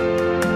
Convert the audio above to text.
Bye.